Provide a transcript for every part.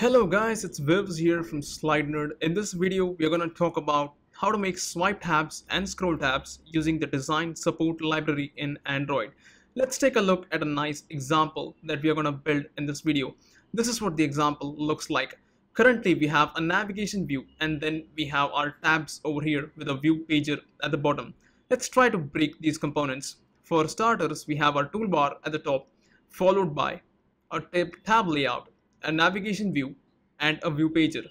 Hello guys, it's Vivz here from Slide Nerd. In this video, we are going to talk about how to make swipe tabs and scroll tabs using the design support library in Android. Let's take a look at a nice example that we are going to build in this video. This is what the example looks like. Currently, we have a navigation view and then we have our tabs over here with a view pager at the bottom. Let's try to break these components. For starters, we have our toolbar at the top, followed by a tab layout a navigation view, and a view pager.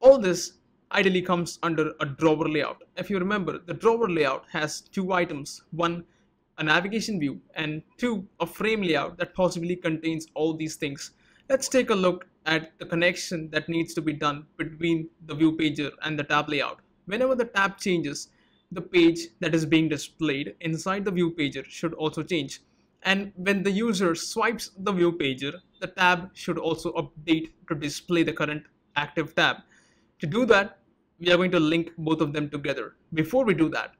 All this ideally comes under a drawer layout. If you remember, the drawer layout has two items, one a navigation view and two a frame layout that possibly contains all these things. Let's take a look at the connection that needs to be done between the view pager and the tab layout. Whenever the tab changes, the page that is being displayed inside the view pager should also change. And when the user swipes the view pager, the tab should also update to display the current active tab. To do that, we are going to link both of them together. Before we do that,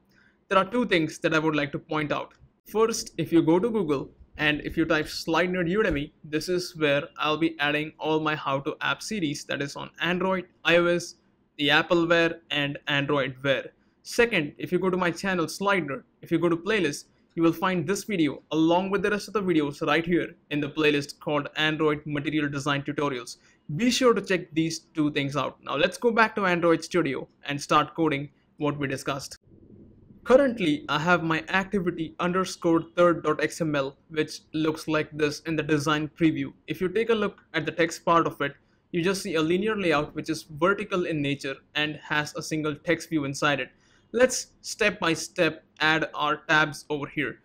there are two things that I would like to point out. First, if you go to Google and if you type Slide Nerd Udemy, this is where I'll be adding all my how to app series that is on Android, iOS, the Appleware, and Android Wear. Second, if you go to my channel Slide Nerd, if you go to playlist, you will find this video along with the rest of the videos right here in the playlist called Android Material Design Tutorials. Be sure to check these two things out. Now let's go back to Android Studio and start coding what we discussed. Currently, I have my activity underscore third.xml which looks like this in the design preview. If you take a look at the text part of it, you just see a linear layout which is vertical in nature and has a single text view inside it. Let's step by step add our tabs over here.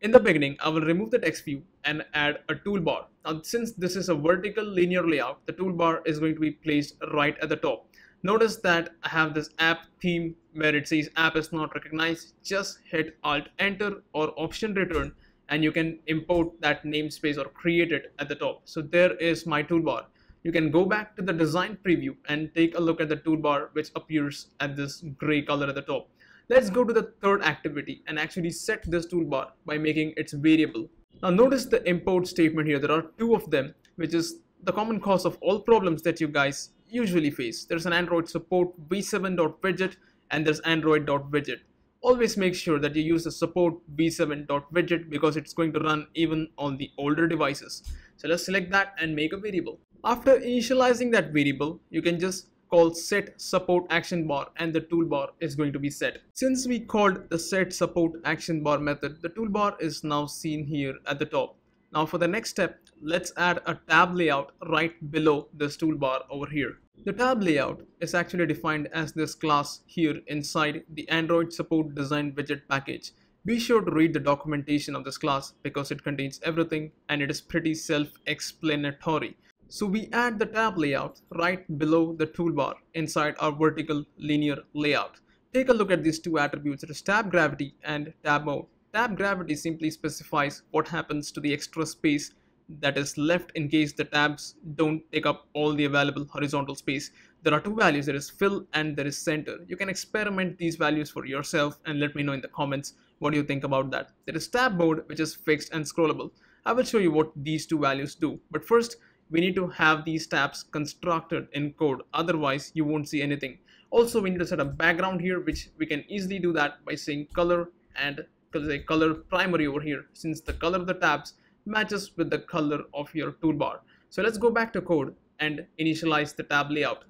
In the beginning, I will remove the text view and add a toolbar. Now, since this is a vertical linear layout, the toolbar is going to be placed right at the top. Notice that I have this app theme where it says app is not recognized. Just hit Alt Enter or Option Return and you can import that namespace or create it at the top. So there is my toolbar you can go back to the design preview and take a look at the toolbar which appears at this gray color at the top. Let's go to the third activity and actually set this toolbar by making its variable. Now notice the import statement here. There are two of them, which is the common cause of all problems that you guys usually face. There's an Android support v7.widget and there's android.widget. Always make sure that you use the support v7.widget because it's going to run even on the older devices. So let's select that and make a variable. After initializing that variable, you can just call set support action bar and the toolbar is going to be set. Since we called the set support action bar method, the toolbar is now seen here at the top. Now for the next step, let's add a tab layout right below this toolbar over here. The tab layout is actually defined as this class here inside the Android support design widget package. Be sure to read the documentation of this class because it contains everything and it is pretty self-explanatory. So we add the tab layout right below the toolbar inside our vertical linear layout. Take a look at these two attributes, it is tab gravity and tab mode. Tab gravity simply specifies what happens to the extra space that is left in case the tabs don't take up all the available horizontal space. There are two values, there is fill and there is center. You can experiment these values for yourself and let me know in the comments what you think about that. There is tab mode which is fixed and scrollable. I will show you what these two values do. But first, we need to have these tabs constructed in code otherwise you won't see anything. Also we need to set a background here which we can easily do that by saying color and say color primary over here since the color of the tabs matches with the color of your toolbar. So let's go back to code and initialize the tab layout.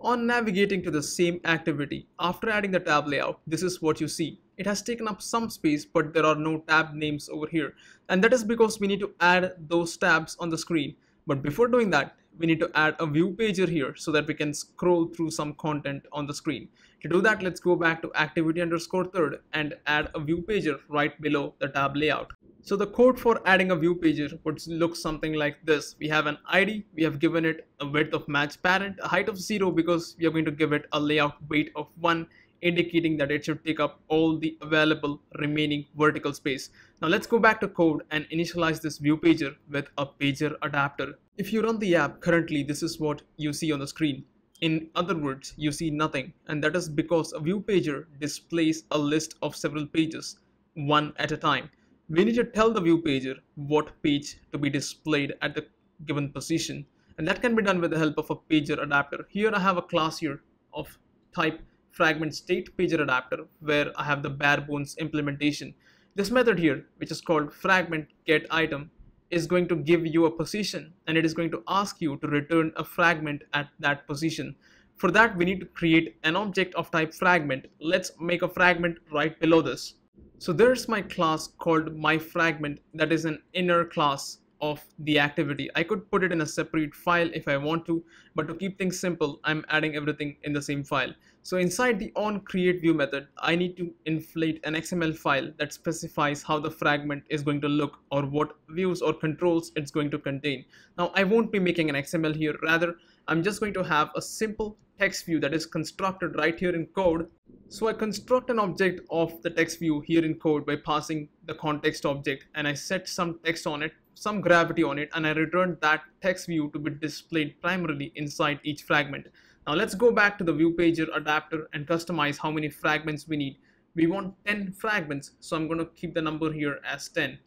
On navigating to the same activity after adding the tab layout this is what you see. It has taken up some space but there are no tab names over here. And that is because we need to add those tabs on the screen but before doing that, we need to add a view pager here so that we can scroll through some content on the screen. To do that, let's go back to activity underscore third and add a view pager right below the tab layout. So the code for adding a view pager would look something like this. We have an ID, we have given it a width of match parent, a height of zero because we are going to give it a layout weight of one indicating that it should take up all the available remaining vertical space. Now let's go back to code and initialize this view pager with a pager adapter. If you run the app currently, this is what you see on the screen. In other words, you see nothing and that is because a view pager displays a list of several pages, one at a time. We need to tell the view pager what page to be displayed at the given position. And that can be done with the help of a pager adapter. Here I have a class here of type fragment state pager adapter where I have the bare bones implementation. This method here, which is called fragment get item, is going to give you a position and it is going to ask you to return a fragment at that position. For that, we need to create an object of type fragment. Let's make a fragment right below this. So there's my class called my fragment that is an inner class of the activity. I could put it in a separate file if I want to, but to keep things simple, I'm adding everything in the same file. So inside the on create view method, I need to inflate an XML file that specifies how the fragment is going to look or what views or controls it's going to contain. Now I won't be making an XML here, rather I'm just going to have a simple text view that is constructed right here in code. So I construct an object of the text view here in code by passing the context object and I set some text on it some gravity on it and I return that text view to be displayed primarily inside each fragment. Now let's go back to the view pager adapter and customize how many fragments we need. We want 10 fragments, so I'm going to keep the number here as 10.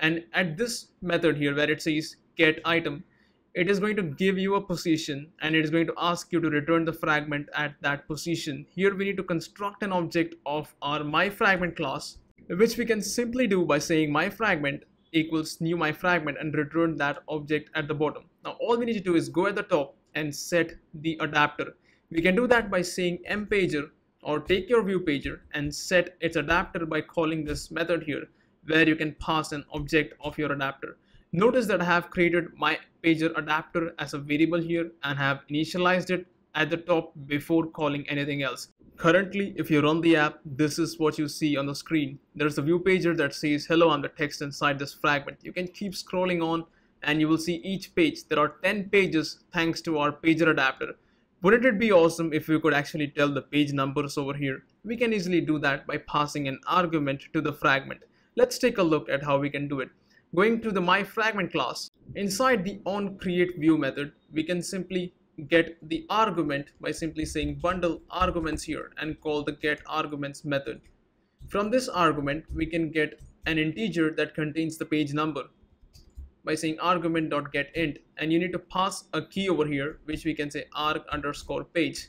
And at this method here where it says get item, it is going to give you a position and it is going to ask you to return the fragment at that position. Here we need to construct an object of our myFragment class, which we can simply do by saying myFragment equals new myFragment and return that object at the bottom. Now all we need to do is go at the top and set the adapter. We can do that by saying mpager or take your view pager and set its adapter by calling this method here where you can pass an object of your adapter. Notice that I have created my pager adapter as a variable here and have initialized it at the top before calling anything else. Currently, if you run the app, this is what you see on the screen. There's a view pager that says, hello, I'm the text inside this fragment. You can keep scrolling on and you will see each page. There are 10 pages thanks to our pager adapter. Wouldn't it be awesome if we could actually tell the page numbers over here? We can easily do that by passing an argument to the fragment. Let's take a look at how we can do it. Going to the myFragment class, inside the onCreateView method, we can simply get the argument by simply saying bundle arguments here and call the get arguments method. From this argument, we can get an integer that contains the page number by saying argument.getInt and you need to pass a key over here which we can say arg underscore page.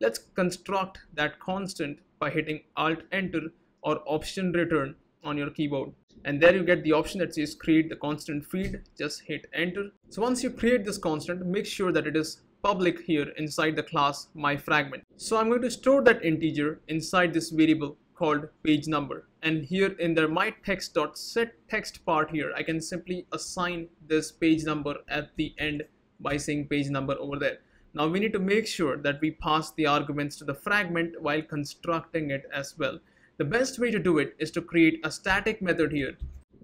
Let's construct that constant by hitting alt enter or option return on your keyboard and there you get the option that says create the constant field just hit enter so once you create this constant make sure that it is public here inside the class myFragment. So I'm going to store that integer inside this variable called page number and here in the myText.setText part here I can simply assign this page number at the end by saying page number over there. Now we need to make sure that we pass the arguments to the fragment while constructing it as well. The best way to do it is to create a static method here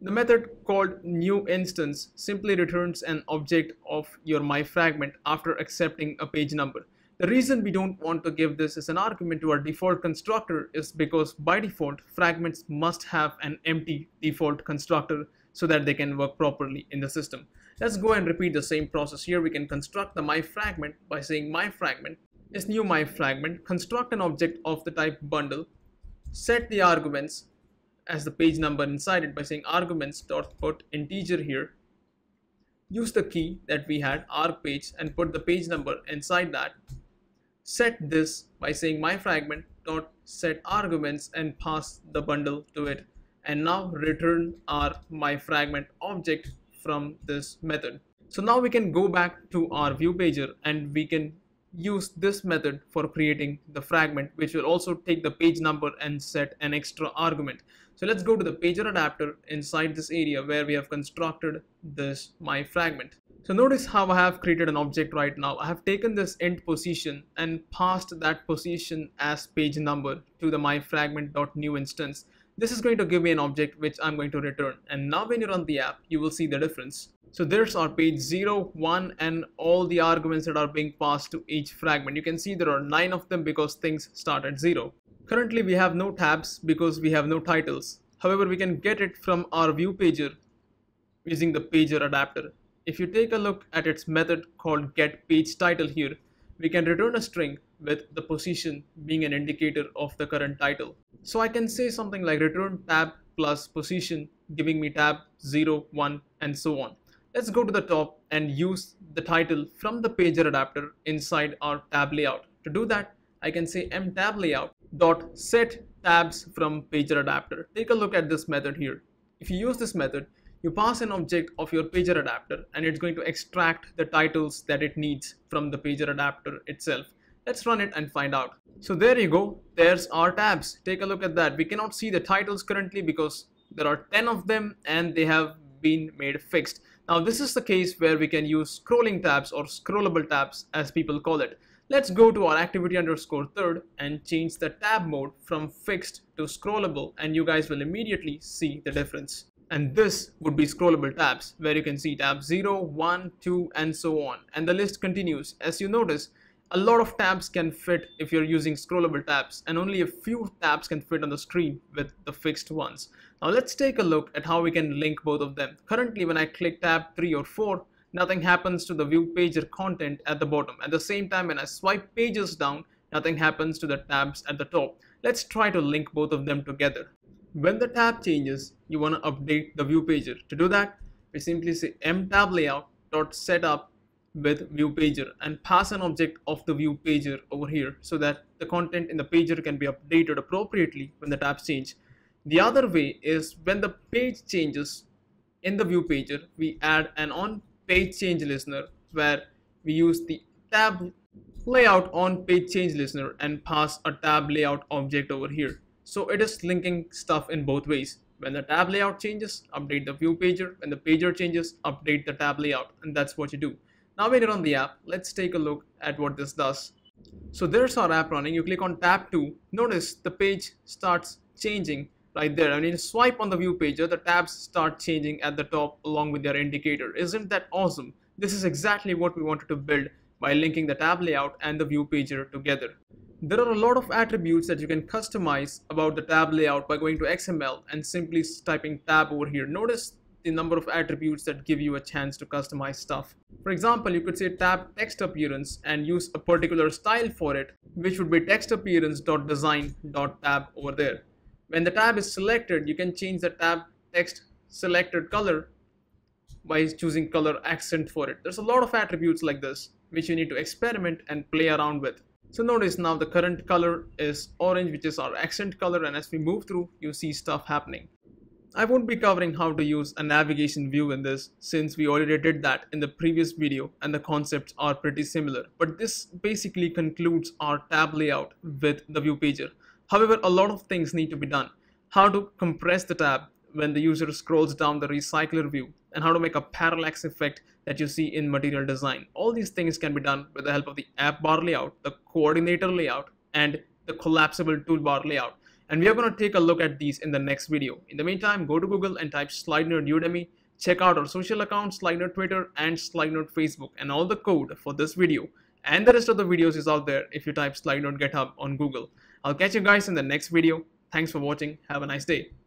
the method called new instance simply returns an object of your myFragment after accepting a page number. The reason we don't want to give this as an argument to our default constructor is because by default, fragments must have an empty default constructor so that they can work properly in the system. Let's go and repeat the same process here. We can construct the my fragment by saying my fragment is new my fragment, construct an object of the type bundle, set the arguments as the page number inside it by saying arguments dot put integer here use the key that we had arg page and put the page number inside that set this by saying my fragment dot set arguments and pass the bundle to it. And now return our my fragment object from this method. So now we can go back to our view pager and we can use this method for creating the fragment which will also take the page number and set an extra argument. So let's go to the pager adapter inside this area where we have constructed this my fragment so notice how I have created an object right now I have taken this int position and passed that position as page number to the my fragment.new instance this is going to give me an object which I'm going to return and now when you run the app you will see the difference so there's our page 0, 1 and all the arguments that are being passed to each fragment. You can see there are 9 of them because things start at 0. Currently we have no tabs because we have no titles. However, we can get it from our view pager using the pager adapter. If you take a look at its method called get page title here, we can return a string with the position being an indicator of the current title. So I can say something like return tab plus position giving me tab 0, 1 and so on. Let's go to the top and use the title from the pager adapter inside our tab layout. To do that, I can say mtab layout dot set tabs from pager adapter. Take a look at this method here. If you use this method, you pass an object of your pager adapter and it's going to extract the titles that it needs from the pager adapter itself. Let's run it and find out. So there you go. There's our tabs. Take a look at that. We cannot see the titles currently because there are 10 of them and they have been made fixed. Now this is the case where we can use scrolling tabs or scrollable tabs as people call it. Let's go to our activity underscore third and change the tab mode from fixed to scrollable and you guys will immediately see the difference. And this would be scrollable tabs where you can see tab 0, 1, 2 and so on. And the list continues. As you notice, a lot of tabs can fit if you're using scrollable tabs and only a few tabs can fit on the screen with the fixed ones. Now let's take a look at how we can link both of them. Currently when I click tab 3 or 4, nothing happens to the view pager content at the bottom. At the same time when I swipe pages down, nothing happens to the tabs at the top. Let's try to link both of them together. When the tab changes, you want to update the view pager. To do that, we simply say mtab layout dot setup with view pager and pass an object of the view pager over here so that the content in the pager can be updated appropriately when the tabs change. The other way is when the page changes in the view pager, we add an on page change listener where we use the tab layout on page change listener and pass a tab layout object over here. So it is linking stuff in both ways. When the tab layout changes, update the view pager. When the pager changes, update the tab layout. And that's what you do. Now when you're on the app, let's take a look at what this does. So there's our app running. You click on tab 2. Notice the page starts changing right there. I mean, swipe on the view pager, the tabs start changing at the top along with their indicator. Isn't that awesome? This is exactly what we wanted to build by linking the tab layout and the view pager together. There are a lot of attributes that you can customize about the tab layout by going to XML and simply typing tab over here. Notice the number of attributes that give you a chance to customize stuff. For example, you could say tab text appearance and use a particular style for it, which would be text appearance.design.tab over there. When the tab is selected, you can change the tab text selected color by choosing color accent for it. There's a lot of attributes like this, which you need to experiment and play around with. So notice now the current color is orange, which is our accent color. And as we move through, you see stuff happening. I won't be covering how to use a navigation view in this since we already did that in the previous video and the concepts are pretty similar. But this basically concludes our tab layout with the view pager. However, a lot of things need to be done. How to compress the tab when the user scrolls down the recycler view and how to make a parallax effect that you see in material design. All these things can be done with the help of the app bar layout, the coordinator layout, and the collapsible toolbar layout. And we are going to take a look at these in the next video. In the meantime, go to Google and type SlideNerd Udemy. Check out our social accounts, SlideNerd Twitter and SlideNerd Facebook and all the code for this video. And the rest of the videos is out there if you type SlideNerd GitHub on Google. I'll catch you guys in the next video. Thanks for watching. Have a nice day.